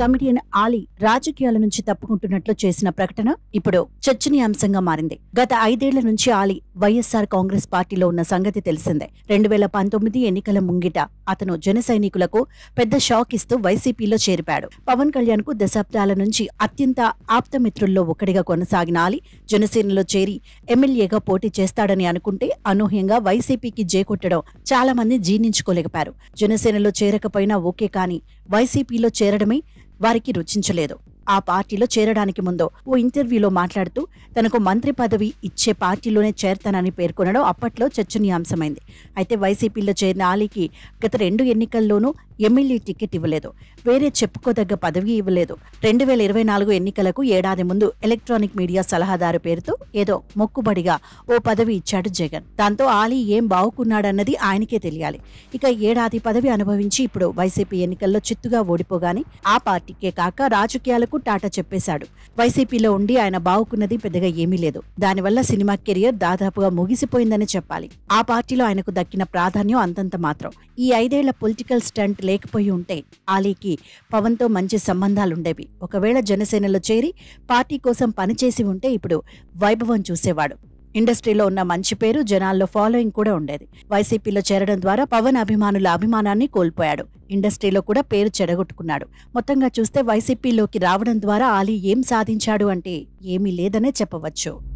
Comedian Ali రాజకీయాల నుంచి తప్పుకుంటున్నట్లు చేసిన ప్రకటన ఇప్పుడు చర్చనీయాంశంగా మారింది. గత ఐదేళ్ళ నుంచి ఆలీ వైఎస్ఆర్ కాంగ్రెస్ పార్టీలో ఉన్న సంగతి తెలిసిందే. రెండు వేల పంతొమ్మిది ఎన్నికల ముంగిట అతను జన సైనికులకు పెద్ద షాక్ ఇస్తూ వైసీపీలో చేరిపాడు. పవన్ కళ్యాణ్కు దశాబ్దాల నుంచి అత్యంత ఆప్తమిత్రుల్లో ఒకటిగా కొనసాగిన ఆలీ జనసేనలో చేరి ఎమ్మెల్యేగా పోటీ చేస్తాడని అనుకుంటే అనూహ్యంగా వైసీపీకి జేకొట్టడం చాలా మంది జీర్ణించుకోలేకపోయారు. జనసేనలో చేరకపోయినా ఓకే కానీ వైసీపీలో చేరడమే వారికి రుచించలేదు. ఆ పార్టీలో చేరడానికి ముందు ఓ ఇంటర్వ్యూలో మాట్లాడుతూ తనకు మంత్రి పదవి ఇచ్చే పార్టీలోనే చేరతానని పేర్కొనడం అప్పట్లో చర్చనీయాంశమైంది. అయితే వైసీపీలో చేరిన ఆలీకి గత రెండు ఎన్నికల్లోనూ ఎమ్మెల్యే టికెట్ ఇవ్వలేదు. వేరే చెప్పుకోదగ్గ పదవి ఇవ్వలేదు. రెండు వేల ఇరవై నాలుగు ఎన్నికలకు ఏడాది ముందు ఎలక్ట్రానిక్ మీడియా సలహాదారు పేరుతో ఏదో మొక్కుబడిగా ఓ పదవి ఇచ్చాడు జగన్. దాంతో ఆలీ ఏం బావుకున్నాడన్నది ఆయనకే తెలియాలి. ఇక ఏడాది పదవి అనుభవించి ఇప్పుడు వైసీపీ ఎన్నికల్లో చిత్తుగా ఓడిపోగానే ఆ పార్టీకే కాక రాజకీయాలకు టాటా చెప్పేశాడు. వైసీపీలో ఉండి ఆయన బావుకున్నది పెద్దగా ఏమీ లేదు. దానివల్ల సినిమా కెరియర్ దాదాపుగా ముగిసిపోయిందని చెప్పాలి. ఆ పార్టీలో ఆయనకు దక్కిన ప్రాధాన్యం అంతంత మాత్రం. ఈ ఐదేళ్ళ పొలిటికల్ స్టంట్ లేకపోయి ఉంటే ఆలీకి పవన్తో మంచి సంబంధాలుండేవి. ఒకవేళ జనసేనలో చేరి పార్టీ కోసం పనిచేసి ఉంటే ఇప్పుడు వైభవం చూసేవాడు. ఇండస్ట్రీలో ఉన్న మంచి పేరు జనాల్లో ఫాలోయింగ్ కూడా ఉండేది. వైసీపీలో చేరడం ద్వారా పవన్ అభిమానుల అభిమానాన్ని కోల్పోయాడు. ఇండస్ట్రీలో కూడా పేరు చెడగొట్టుకున్నాడు. మొత్తంగా చూస్తే వైసీపీలోకి రావడం ద్వారా ఆలీ ఏం సాధించాడు అంటే ఏమీ లేదనే చెప్పవచ్చు.